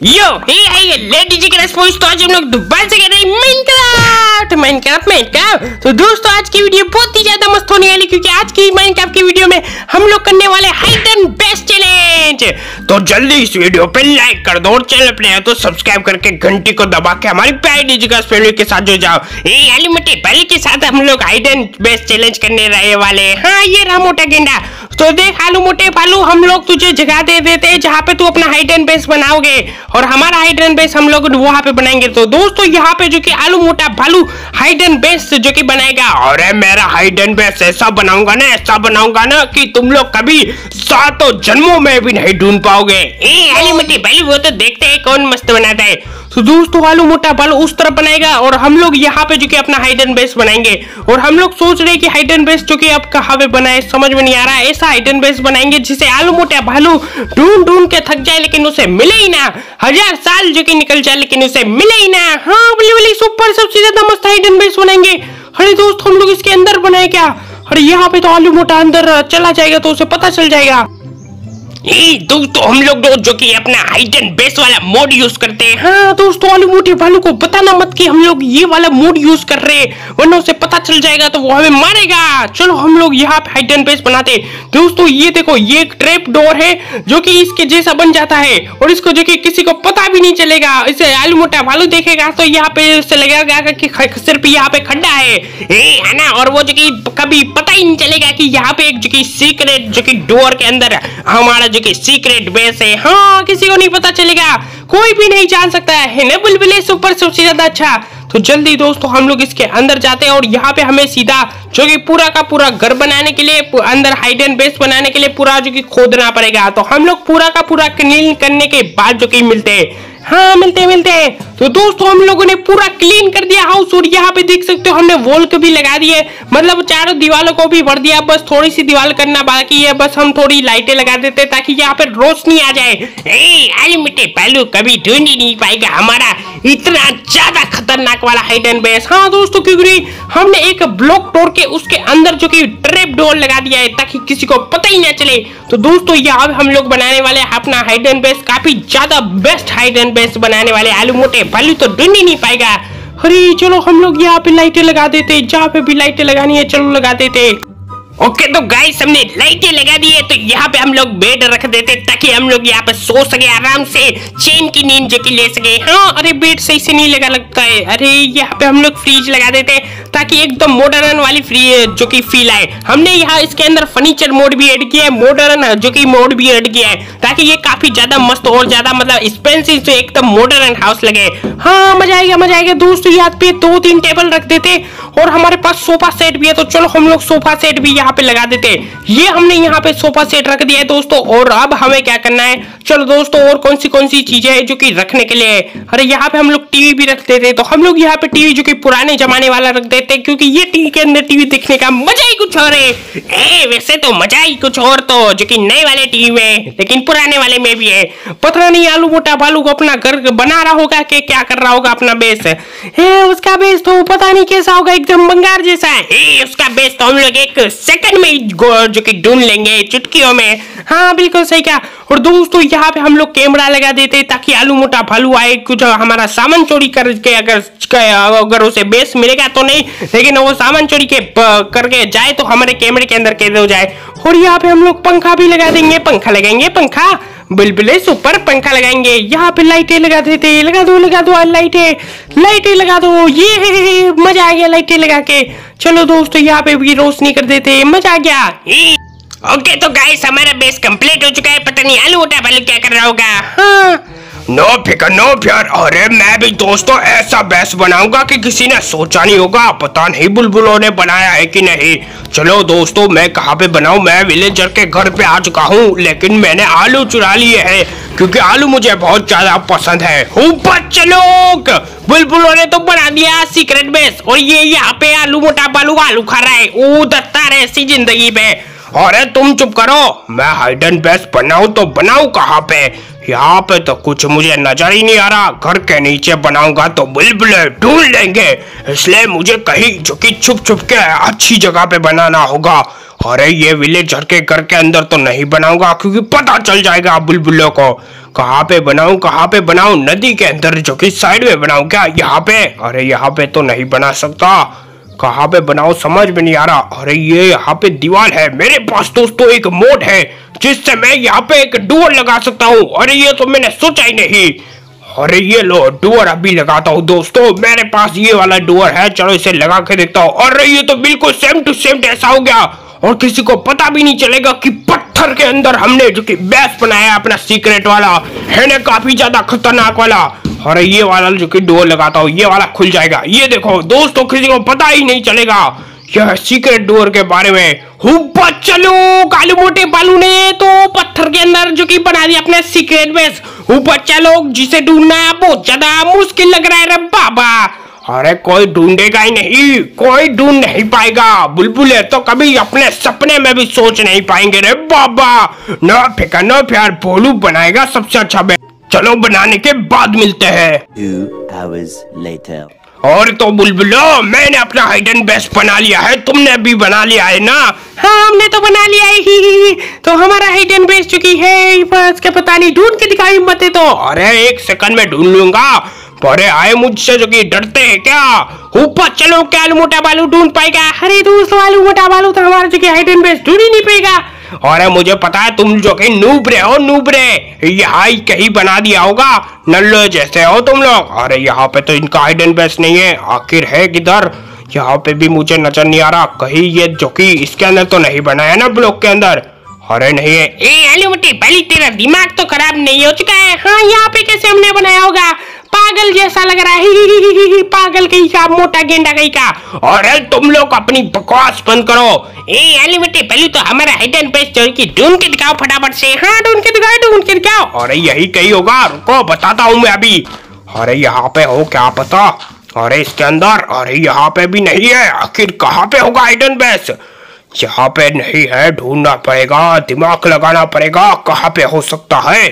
Yo hey hi ladies and response तो आज हम लोग दोबारा से कर रहे हैं माइनक्राफ्ट माइनक्राफ्ट माइनक्राफ्ट तो दोस्तों, आज की वीडियो बहुत ही ज़्यादा मस्त होने वाली क्योंकि आज की माइनक्राफ्ट की वीडियो में हम लोग करने वाले हाइड एंड बेस्ट चैलेंज तो जल्दी इस वीडियो पे लाइक कर दो और चैनल पे नया तो सब्सक्राइब करके घंटी को दबा के हमारी प्यारी डिजिटल फैमिली के साथ जुड़ जाओ। ये आलू पहले के साथ हम लोग हाइड एंड बेस्ट चैलेंज करने रहे वाले हाँ ये रहा मोटा गेंडा। तो देख, आलू मोटे फालू हम लोग तुझे जगह दे देते हैं जहाँ पे तू अपना हाइड एंड बेस बनाओगे। और हमारा हाइड एंड बेस हम लोग वहाँ पे बनाएँगे। तो दोस्तों, यहाँ पे जो कि आलू मोटा भालू हाइड एंड बेस जो कि बनाएगा। अरे मेरा हाइड एंड बेस ऐसा बनाऊँगा ना, ऐसा बनाऊँगा ना कि तुम लोग कभी सातों जन्मों में भी नहीं ढूंढ पाओगे। ए, आलू मोटे भालू, वो तो देखते हैं कौन मस्त बनाता है। दोस्तों आलू मोटा बालू उस तरफ़ बनाएगा और हम लोग यहाँ पे जो कि अपना हाइड एंड बेस बनाएँगे। और हम लोग सोच रहे हैं कि हाइड एंड बेस जो कि अब कहाँ पे बनाए, समझ में नहीं आ रहा। है ऐसा हाइड एंड बेस बनाएँगे जिसे आलू मोटा भालू ढूंढ ढूंढ के थक जाए, लेकिन उसे मिले ही ना। हज़ार साल जो कि निकल जाए, लेकिन उसे मिले ही ना। हाँ बोली बोली सुपर सबसे ज़्यादा मस्त हाइड एंड बेस बनाएँगे। अरे दोस्त, हम लोग इसके अंदर बनाए क्या? अरे यहाँ पे तो आलू मोटा अंदर चला जाएगा तो उसे पता चल जाएगा। ए, दोस्तों हम लोग दो जो कि अपना हाइट एंड बेस वाला मोड यूज़ करते हैं। हाँ दोस्तों आलू मोटे भालू को बताना मत कि हम लोग ये वाला मोड यूज़ कर रहे हैं। वरना उसे पता चल जाएगा तो वो हमें मारेगा। चलो हम लोग यहाँ पे हाइट एंड बेस बनाते दोस्तों ये देखो ये एक ट्रैप डोर है जो कि इसके जैसा बन जाता है और इसको जो कि किसी को पता भी नहीं चलेगा। इसे आलू मोटा भालू देखेगा तो यहाँ पे उसे लगेगा कि सिर्फ़ यहाँ पे खड्डा है। ए, है ना? और वो जो कि कभी पता ही नहीं चलेगा कि यहाँ पे एक जो कि सीक्रेट जो कि डोर के अंदर हमारा कि सीक्रेट बेस है। हाँ किसी को नहीं पता चलेगा। कोई भी नहीं जान सकता है। बुलबुले सुपर सबसे ज़्यादा अच्छा। तो जल्दी दोस्तों, हम लोग इसके अंदर जाते हैं और यहाँ पे हमें सीधा जो कि पूरा का पूरा घर बनाने के लिए अंदर हाइड एंड बेस बनाने के लिए पूरा जो कि खोदना पड़ेगा। तो हम लोग पूरा का पूरा क्लीन करने के बाद जो कि मिलते हैं। हाँ मिलते मिलते हैं। तो दोस्तों, हम लोगों ने पूरा क्लीन कर दिया हाउस और यहाँ पे देख सकते हो हमने वॉल को भी लगा दिए मतलब चारों दीवारों को भी भर दिया, बस थोड़ी सी दीवार करना बाकी है। बस हम थोड़ी लाइटें लगा देते ताकि यहाँ पे रोशनी आ जाए। ए पहलू कभी ढूंढ ही नहीं पाएगा हमारा। इतना ज़्यादा खतरनाक वाला हाइड एंड बेस हाँ दोस्तों क्योंकि हमने एक ब्लॉक तोड़ के उसके अंदर जो कि ट्रेप डोर लगा दिया है, ताकि किसी को पता ही ना चले। तो दोस्तों, यहाँ अब हम लोग बनाने वाले अपना हाइड एंड बेस काफ़ी ज़्यादा बेस्ट हाइड एंड बेस बनाने वाले आलू मोटे भालू तो ढूंढ ही नहीं पाएगा। अरे, चलो हम लोग यहाँ पे लाइटें लगा देते जहाँ पे भी लाइटें लगानी है, चलो लगा देते ओके तो गाइस हमने लाइटें लगा दी है तो यहाँ पे हम लोग बेड रख देते ताकि हम लोग यहाँ पे सो सके, आराम से चैन की नींद जो कि ले सके। हाँ अरे बेड सही से नहीं लगा लगता है। अरे, यहाँ पे हम लोग फ्रिज लगा देते ताकि एकदम मॉडर्न वाली फ्री जो कि फील आए। हमने यहाँ इसके अंदर फर्नीचर मोड भी एड किया है मॉडर्न जो कि मोड भी एड किया है, ताकि ये काफ़ी ज़्यादा मस्त और ज़्यादा मतलब एक्सपेंसिव एकदम मॉडर्न हाउस लगे। हाँ मज़ा आएगा मज़ा आएगा। दोस्तों, यहाँ पे दो तीन टेबल रख देते और हमारे पास सोफा सेट भी है तो चलो हम लोग सोफा सेट भी यहाँ पे लगा देते हैं। ये हमने यहाँ पे सोफा सेट रख दिया है दोस्तों, और अब हमें क्या करना है? चलो दोस्तों और कौन सी कौन सी चीज़ें हैं जो कि रखने के लिए? अरे यहाँ पे हम लोग टीवी भी रख देते हैं तो हम लोग यहाँ पे टीवी जो कि पुराने जमाने वाला रख देते हैं क्योंकि ये टीवी के अंदर टीवी देखने का मज़ा ही कुछ और है। ए, वैसे तो मज़ा ही कुछ और तो जो कि नए वाले टीवी में लेकिन पुराने वाले में भी है। पता नहीं आलू मोटा बालू को अपना घर बना रहा होगा कि क्या कर रहा होगा अपना बेस? ए, उसका बेस तो पता नहीं कैसा होगा एकदम बंगार जैसा है। उसका बेस तो हम लोग एक सेकंड में जो कि ढूंढ लेंगे चुटकियों में। हाँ बिल्कुल सही क्या और दोस्तों यहाँ पे हम लोग कैमरा लगा देते ताकि आलू मोटा भालू आए, कुछ हमारा सामान चोरी करके अगर अगर उसे बेस मिलेगा तो नहीं, लेकिन वो सामान चोरी के करके जाए तो हमारे कैमरे के अंदर कैद हो जाए। और यहाँ पे हम लोग पंखा भी लगा देंगे, पंखा लगाएँगे, पंखा। बुलबुले सुपर पंखा लगाएँगे। यहाँ पे लाइटें लगा देते लगा दो लगा दो लाइटें लाइटें लगा दो, ये मज़ा आ गया लाइटें लगा के। चलो दोस्तों, यहाँ पे भी रोशनी कर देते मज़ा आ गया। ओके तो गाइस हमारा बेस कंप्लीट हो चुका है। पता नहीं, आलू उठा वालू क्या कर रहा होगा? हाँ। नो फिकर नो फियर अरे, मैं भी दोस्तों ऐसा बेस बनाऊँगा कि किसी ने सोचा नहीं होगा, पता नहीं बुलबुलों ने बनाया है कि नहीं। चलो दोस्तों, मैं कहाँ पे बनाऊँ? मैं विलेजर के घर पे आ चुका हूँ, लेकिन मैंने आलू चुरा लिए हैं, क्योंकि आलू मुझे बहुत ज़्यादा पसंद है। ऊपर चलो बुलबुलों ने तो बना दिया सीक्रेट बेस और ये यहाँ पे आलू मोटा बालू आलू खा रहा है। ओ दत्ता रहे ज़िंदगी पे अरे तुम चुप करो। मैं हाइडन बेस बनाऊ तो बनाऊ कहाँ पे? यहाँ पे तो कुछ मुझे नज़र ही नहीं आ रहा। घर के नीचे बनाऊँगा तो बुलबुले ढूंढ लेंगे। इसलिए मुझे कहीं जो कि छुप छुप के अच्छी जगह पे बनाना होगा। अरे ये विलेजर के घर के अंदर तो नहीं बनाऊँगा, क्योंकि पता चल जाएगा बुलबुलों को। कहाँ पे बनाऊँ, कहाँ पे बनाऊँ? नदी के अंदर जो कि साइड में बनाऊँ क्या? यहाँ पे? अरे यहाँ पे तो नहीं बना सकता। कहाँ पे बनाओ समझ में नहीं आ रहा। अरे ये यहाँ पे दीवार है, मेरे पास दोस्तों एक मोड है, जिससे मैं यहाँ पे एक डुअर लगा सकता हूँ। अरे ये तो मैंने सोचा ही नहीं। अरे ये लो डुअर अभी लगाता हूँ दोस्तों, मेरे पास ये वाला डुअर है, चलो इसे लगा के देखता हूँ। अरे ये तो बिल्कुल सेम टू सेम ऐसा हो गया, और किसी को पता भी नहीं चलेगा कि पत्थर के अंदर हमने जो कि बेस बनाया अपना सीक्रेट वाला, है ना, काफ़ी ज़्यादा खतरनाक वाला। और ये वाला जो कि डोर लगाता हूँ, ये वाला खुल जाएगा। ये देखो, दोस्तों, किसी को पता ही नहीं चलेगा यह सीक्रेट डोर के बारे में। चलो, कालू मोटे बालू ने तो पत्थर के अंदर जो कि बना दिया अपने सीक्रेट बेस ऊपर चलो, जिसे ढूंढना बहुत ज़्यादा मुश्किल लग रहा है रे बाबा। अरे कोई ढूंढेगा ही नहीं, कोई ढूंढ नहीं पाएगा। बुलबुले तो कभी अपने सपने में भी सोच नहीं पाएँगे रे बाबा। न फेंका, न प्यार बोलू बनाएगा सबसे अच्छा चलो बनाने के बाद मिलते हैं। Two hours later. और तो बुलबुलो मैंने अपना हाइडन बेस्ट बना लिया है तुमने भी बना लिया है ना? हाँ हमने तो बना लिया है ही, ही, ही। तो हमारा हिडन बेस्ट चुकी है बस के पता नहीं ढूंढ के दिखाई मत तो। अरे एक सेकंड में ढूंढ लूँगा। परे आए मुझसे जो कि डरते हैं क्या? ऊपर चलो क्या मोटा बालू ढूंढ पाएगा? अरे दोस्तों आलू मोटा बालू तो हमारा जो कि हाइडन बेस ढूंढ ही नहीं पाएगा। अरे मुझे पता है तुम जो कि नूबरे हो, नूबरे। यहाँ ही कहीं बना दिया होगा, नल्लो जैसे हो तुम लोग। अरे यहाँ पे तो इनका हाइडन बेस नहीं है, आखिर है किधर? यहाँ पे भी मुझे नज़र नहीं आ रहा। कहीं ये जो कि इसके अंदर तो नहीं बनाया ना ब्लॉक के अंदर? अरे नहीं है। ए पहले तेरा दिमाग तो खराब नहीं हो चुका है। हाँ यहाँ पे कैसे हमने बनाया होगा? ही, पागल कहीं का मोटा गेंडा कहीं का? अरे तुम लोग अपनी बकवास बंद करो। ए अली बेटे पहले तो हमारा हिडन पेस्ट चोरी की ढूंढ के दिखाओ फटाफट से। हाँ ढूंढ के दिखाओ ढूंढ के दिखाओ। अरे यही कहीं होगा रुको बताता हूँ मैं अभी। अरे यहाँ पे हो क्या पता? अरे इसके अंदर अरे यहाँ पे भी नहीं है। आखिर कहाँ पे होगा हाइडन बेस यहाँ पे नहीं है ढूंढना पड़ेगा दिमाग लगाना पड़ेगा कहाँ पे हो सकता है?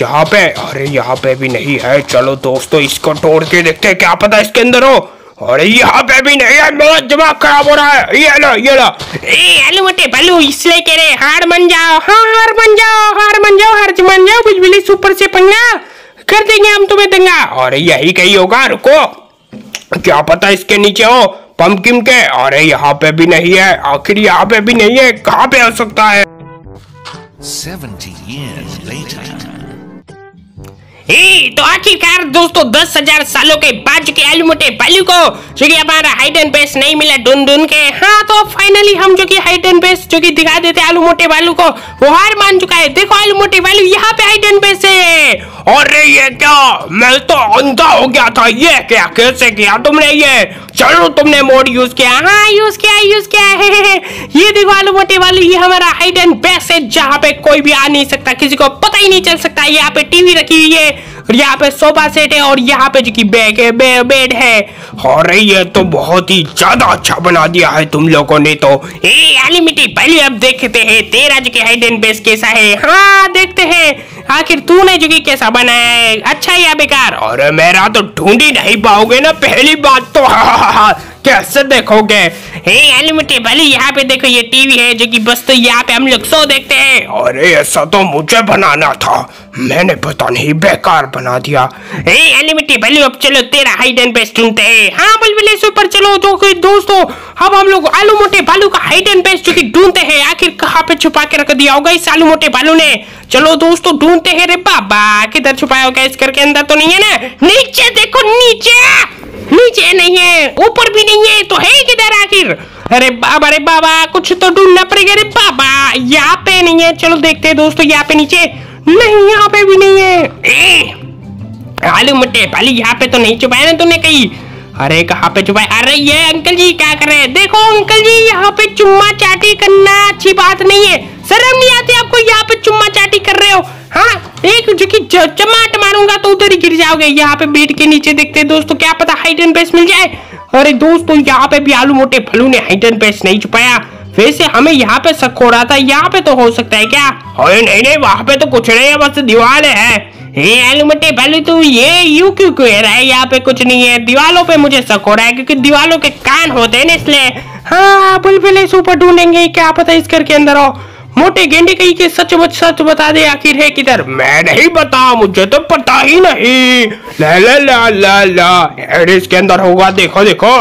यहाँ पे? अरे यहाँ पे भी नहीं है। चलो दोस्तों इसको तोड़ के देखते हैं क्या पता इसके अंदर हो। अरे यहाँ पे भी नहीं है मेरा दिमाग खराब हो रहा है। ये लो ये लो। ए आलू मोटे बालू इसलिए कह रहे हार मान जाओ। हाँ हार मान जाओ हार मान जाओ हार मान जाओ बिजली सुपर से पंगा कर देंगे हम तुम्हें दंगा। अरे यही कही होगा रुको। क्या पता इसके नीचे हो पंपकिन के? अरे यहाँ पे भी नहीं है। आखिर यहाँ पे भी नहीं है। कहाँ पे हो सकता है? 70 years later. तो आखिरकार दोस्तों, दस हज़ार सालों के बाद कि आलू मोटे बालू को, जो कि हमारा हाइड एंड बेस नहीं मिला ढूंढ ढूंढ के हाँ तो फाइनली हम जो कि हाइड एंड बेस जो कि दिखा देते आलू मोटे बालू को, वो हार मान चुका है। देखो आलू मोटे बालू यहाँ पे हाइड एंड बेस है। अरे ये क्या? मैं तो अंधा हो गया था। ये क्या? कैसे किया तुमने ये? चलो तुमने मोड यूज़ किया। हाँ यूज़ किया यूज़ किया। है ये देखो आलू मोटे वाली ये हमारा हाइड एंड बेस है जहाँ पे कोई भी आ नहीं सकता किसी को पता ही नहीं चल सकता यहाँ पे टीवी रखी हुई है और यहाँ पे सोफा सेट है और यहाँ पे जो कि बैग है बे, बेड है। अरे ये तो बहुत ही ज़्यादा अच्छा बना दिया है तुम लोगों ने तो। ए आली पहले अब देखते हैं तेरा जो कि हाइड एंड बेस कैसा है। हाँ देखते हैं आखिर तूने जो कि कैसा बनाया है? अच्छा या बेकार? अरे मेरा तो ढूंढ ही नहीं पाओगे ना पहली बात तो हा, हा, हा, कैसे देखोगे। हे एलिमिटी भले यहाँ पे देखो ये टीवी है जो कि बस तो यहाँ पे हम लोग शो देखते हैं। अरे ऐसा तो मुझे बनाना था। मैंने पता नहीं बेकार बना दिया। हे एलिमिटी भले अब चलो तेरा हाइड एंड बेस्ट ढूंढते हैं। हाँ बुलबुल इस ऊपर चलो कि दोस्तों अब हम लोग आलू मोटे बालू का हाइड एंड बेस्ट जो कि ढूंढते हैं आखिर कहाँ पे छुपा के रख दिया होगा इस आलू मोटे बालू ने? चलो दोस्तों ढूंढते हैं रे बाबा किधर छुपाया होगा इस घर के अंदर तो नहीं है ना? नीचे देखो नीचे! नीचे नहीं है ऊपर भी नहीं है तो है किधर आखिर? अरे बाबा रे बाबा कुछ तो ढूंढना पड़ेगा। रे बाबा यहाँ पे नहीं है। चलो देखते हैं दोस्तों यहाँ पे नीचे। नहीं यहाँ पे भी नहीं है। ए, आलू मट्टे पाली यहाँ पे तो नहीं छुपाया ना तूने कहीं। अरे कहाँ पे छुपाया अरे ये अंकल जी क्या कर रहे हैं? देखो अंकल जी यहाँ पे चुम्मा चाटी करना अच्छी बात नहीं है। शर्म नहीं आती आपको यहाँ पे चुम्मा चाटी कर रहे हो? हाँ एक जो कि चमाट मारूँगा तो उधर ही गिर जाओगे। यहाँ पे बेड के नीचे देखते हैं दोस्तों क्या पता हाइड एंड बेस मिल जाए। अरे दोस्तों यहाँ पे भी आलू मोटे फलू ने एंड बेस नहीं छुपाया। वैसे हमें यहाँ पे शक हो रहा था, यहाँ पे तो हो सकता है क्या? अरे नहीं नहीं, वहाँ पे तो कुछ नहीं है, बस दीवार है। हे आलूमटे भालू तू ये यू क्यों कह रहा है? यहाँ पे कुछ नहीं है। दीवालों पे मुझे शक हो रहा है, क्योंकि दीवालों के कान होते हैं ना, इसलिए। हाँ बुलबुल इस ऊपर ढूंढेंगे, क्या पता इस घर के अंदर हो। मोटे गेंडे कहीं के सच बच सच बता दे आखिर है किधर? मैं नहीं बता मुझे तो पता ही नहीं। ला ला ला ला ला। इसके अंदर होगा देखो देखो।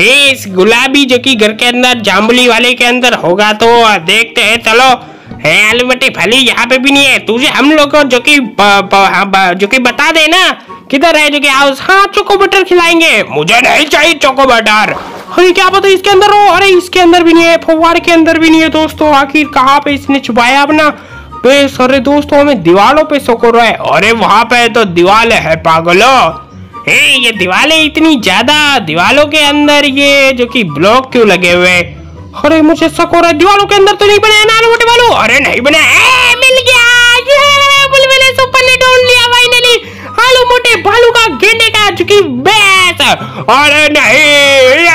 ए, इस गुलाबी जो कि घर के अंदर जामुली वाले के अंदर होगा तो देखते हैं चलो। है आलूमटी फली यहाँ पे भी नहीं है। तुझे हम लोग को जो कि हाँ, जो कि बता देना किधर है जो कि हाँ चोको बटर खिलाएँगे। मुझे नहीं चाहिए चोको बटर। अरे क्या पता इसके अंदर हो? अरे इसके अंदर भी नहीं है फव्वारे के अंदर भी नहीं है दोस्तों आखिर कहाँ पे इसने छुपाया अपना? बेस अरे दोस्तों हमें दीवारों पे हो रहा है। अरे वहाँ पे तो दीवार है पागलो। ए ये दीवारें इतनी ज़्यादा दीवालों के अंदर ये जो कि ब्लॉक क्यों लगे हुए अरे मुझे शक हो रहा है दीवालों के अंदर तो नहीं बने हैं ना मोटे वालों अरे नहीं बने ए, मिल गया ये ढूंढ लिया फाइनली मोटे भालू का का बेस। अरे नहीं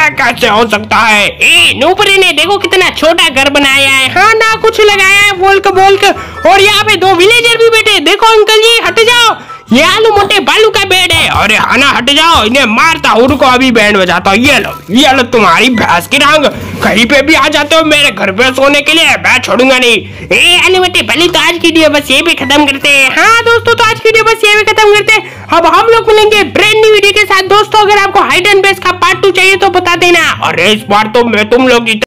कैसे हो सकता है? ए नूपरी ने देखो कितना छोटा घर बनाया है। हाँ ना कुछ लगाया है, बोल के बोल के। और यहाँ पे दो विलेजर भी बैठे देखो, अंकल जी, हट जाओ। ये आलू मोटे बालू का है अरे हाना, हट जाओ। इन्हें मारता हूँ उनको अभी बैंड बजाता हूँ। ये लो ये लो तुम्हारी भैंस की रंग। कहीं पे भी आ जाते हो मेरे घर पे सोने के लिए, मैं छोड़ूँगा नहीं। ए आलू भले तो आज की वीडियो बस ये भी खत्म करते हैं। हाँ दोस्तों तो आज की वीडियो बस ये भी खत्म करते हैं। अब हम लोग मिलेंगे ब्रांड न्यू वीडियो के साथ। दोस्तों, अगर आपको हाइड एंड बेस का पार्ट टू चाहिए तो बता देना। अरे इस बार तो मैं तुम लोग